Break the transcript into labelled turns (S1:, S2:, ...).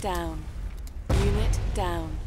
S1: Down. Unit down.